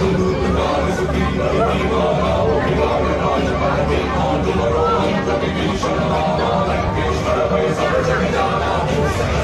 Hallelujah.